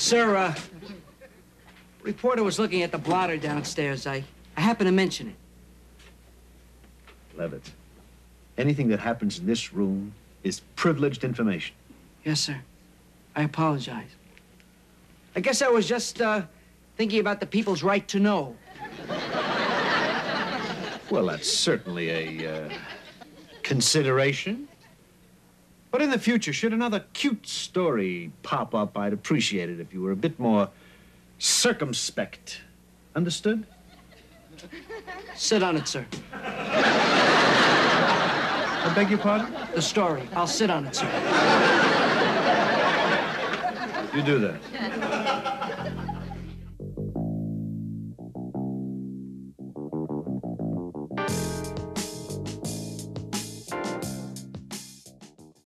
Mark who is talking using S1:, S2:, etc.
S1: Sir, uh, reporter was looking at the blotter downstairs. I, I happened to mention it.
S2: Levitt, anything that happens in this room is privileged information.
S1: Yes, sir. I apologize. I guess I was just, uh, thinking about the people's right to know.
S2: Well, that's certainly a uh, consideration. But in the future, should another cute story pop up, I'd appreciate it if you were a bit more circumspect. Understood?
S1: Sit on it, sir.
S2: I beg your pardon?
S1: The story. I'll sit on it, sir.
S2: You do that.